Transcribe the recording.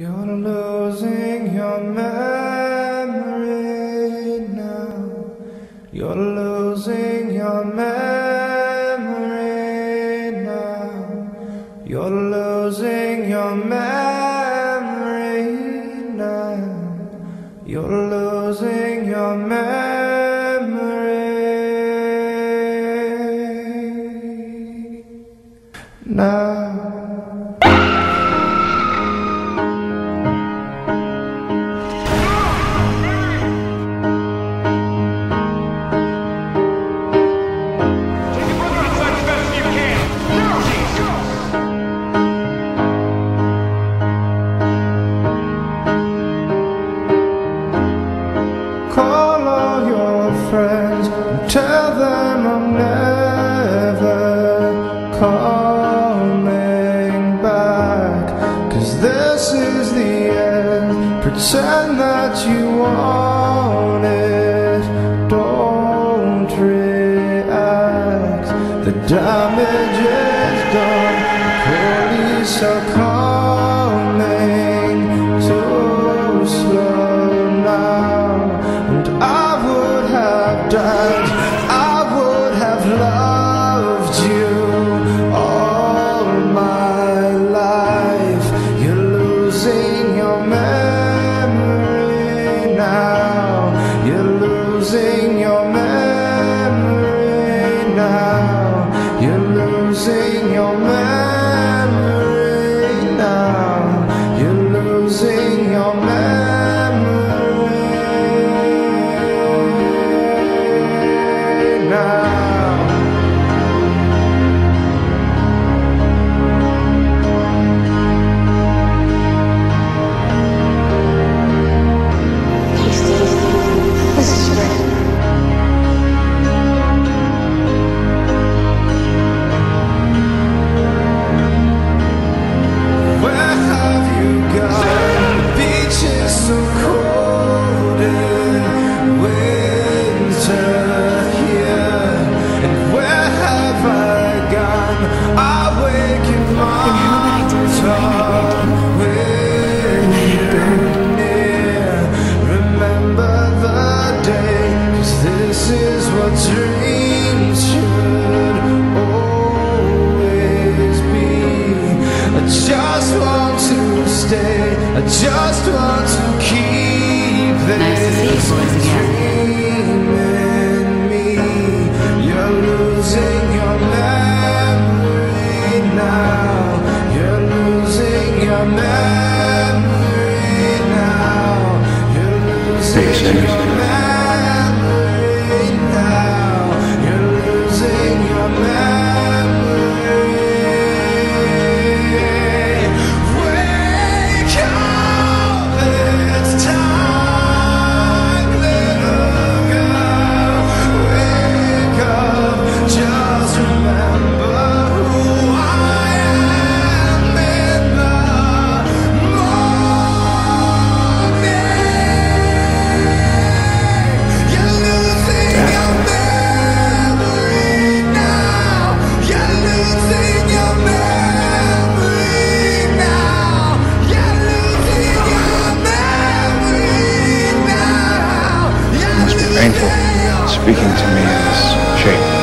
You're losing your memory now. You're losing your memory now. You're losing your memory now. You're losing your memory now. Coming back. Cause this is the end. Pretend that you want it. Don't react. The damage is done. Police are coming losing your I just want to stay. I just want to keep this Nice dream in me. You're losing your memory now. You're losing your memory now. You're losing your speaking to me in this shape.